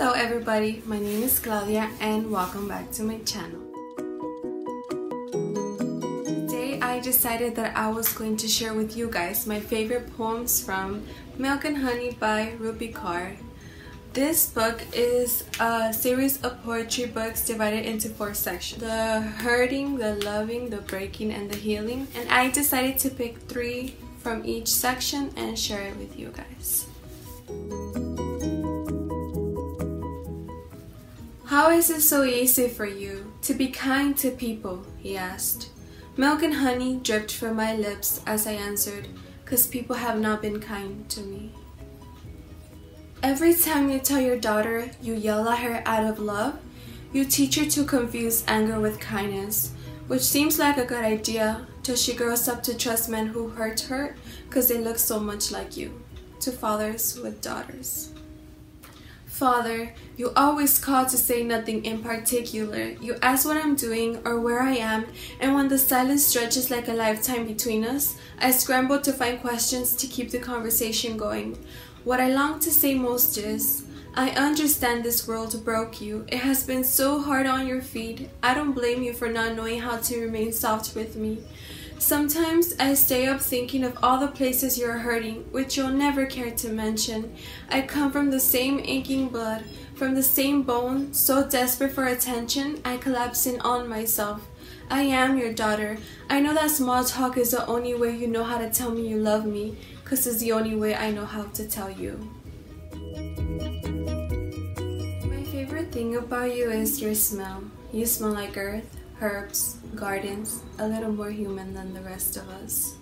Hello everybody, my name is Claudia and welcome back to my channel. Today I decided that I was going to share with you guys my favorite poems from Milk and Honey by Rupi Kaur. This book is a series of poetry books divided into four sections. The hurting, the loving, the breaking, and the healing. And I decided to pick three from each section and share it with you guys. How is it so easy for you to be kind to people? he asked. Milk and honey dripped from my lips as I answered, because people have not been kind to me. Every time you tell your daughter you yell at her out of love, you teach her to confuse anger with kindness, which seems like a good idea till she grows up to trust men who hurt her because they look so much like you, to fathers with daughters. Father, you always call to say nothing in particular. You ask what I'm doing or where I am, and when the silence stretches like a lifetime between us, I scramble to find questions to keep the conversation going. What I long to say most is, I understand this world broke you. It has been so hard on your feet. I don't blame you for not knowing how to remain soft with me. Sometimes I stay up thinking of all the places you're hurting, which you'll never care to mention. I come from the same aching blood, from the same bone, so desperate for attention, I collapse in on myself. I am your daughter. I know that small talk is the only way you know how to tell me you love me, cause it's the only way I know how to tell you. My favorite thing about you is your smell. You smell like earth, herbs, gardens, a little more human than the rest of us.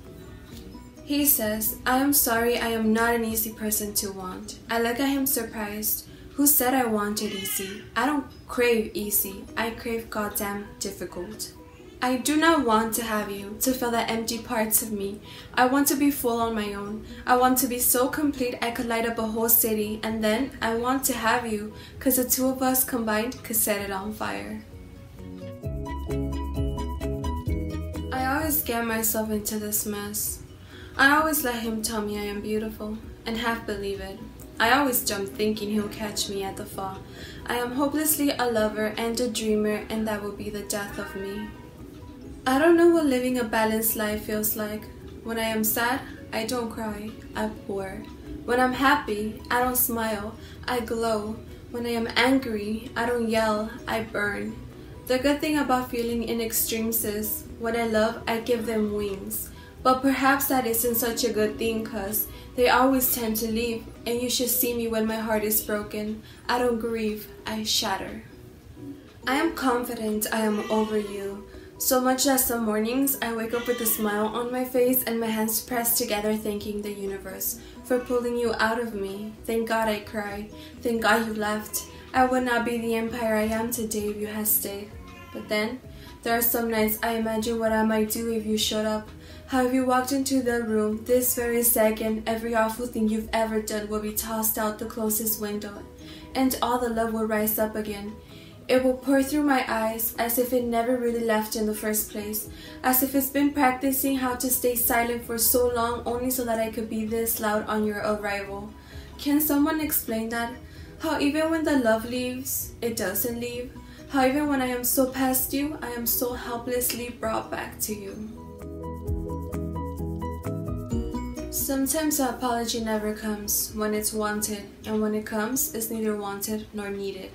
He says, I am sorry I am not an easy person to want. I look at him surprised. Who said I wanted easy? I don't crave easy. I crave goddamn difficult. I do not want to have you, to fill the empty parts of me. I want to be full on my own. I want to be so complete I could light up a whole city, and then I want to have you, cause the two of us combined could set it on fire. Always get myself into this mess. I always let him tell me I am beautiful, and half believe it. I always jump thinking he'll catch me at the fall. I am hopelessly a lover and a dreamer, and that will be the death of me. I don't know what living a balanced life feels like. When I am sad, I don't cry, I pour. When I'm happy, I don't smile, I glow. When I am angry, I don't yell, I burn. The good thing about feeling in extremes is when I love, I give them wings. But perhaps that isn't such a good thing cause they always tend to leave and you should see me when my heart is broken. I don't grieve, I shatter. I am confident I am over you. So much that some mornings I wake up with a smile on my face and my hands pressed together thanking the universe for pulling you out of me. Thank God I cry. Thank God you left. I would not be the empire I am today if you had stayed. But then, there are some nights I imagine what I might do if you showed up. How if you walked into the room, this very second, every awful thing you've ever done will be tossed out the closest window, and all the love will rise up again. It will pour through my eyes as if it never really left in the first place, as if it's been practicing how to stay silent for so long only so that I could be this loud on your arrival. Can someone explain that? How even when the love leaves, it doesn't leave? How even when I am so past you, I am so helplessly brought back to you. Sometimes an apology never comes when it's wanted, and when it comes, it's neither wanted nor needed.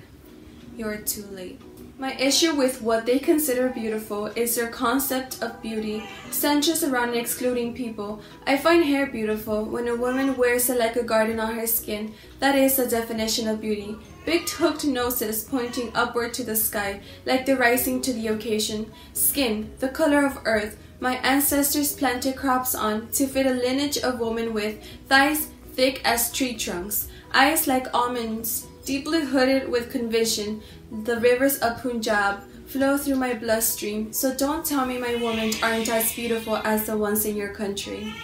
You're too late. My issue with what they consider beautiful is their concept of beauty centers around excluding people. I find hair beautiful when a woman wears it like a garden on her skin. That is the definition of beauty. Big hooked noses pointing upward to the sky, like the rising to the occasion. Skin, the color of earth, my ancestors planted crops on to fit a lineage of women with thighs thick as tree trunks, eyes like almonds, deeply hooded with conviction, the rivers of Punjab flow through my bloodstream, so don't tell me my women aren't as beautiful as the ones in your country.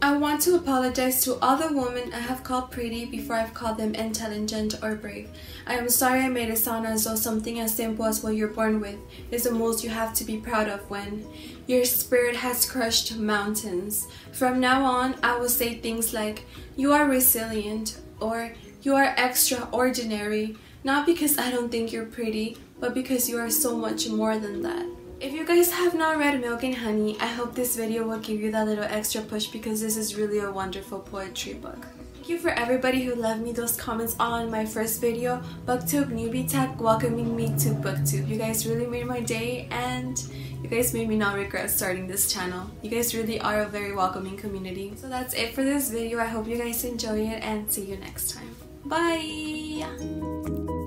I want to apologize to all the women I have called pretty before I've called them intelligent or brave. I am sorry I made it sound as though something as simple as what you're born with is the most you have to be proud of when your spirit has crushed mountains. From now on, I will say things like, you are resilient, or You are extraordinary, not because I don't think you're pretty, but because you are so much more than that. If you guys have not read Milk and Honey, I hope this video will give you that little extra push because this is really a wonderful poetry book. Thank you for everybody who left me those comments on my first video, Booktube Newbie Tech welcoming me to Booktube. You guys really made my day and you guys made me not regret starting this channel. You guys really are a very welcoming community. So that's it for this video. I hope you guys enjoy it and see you next time. Bye!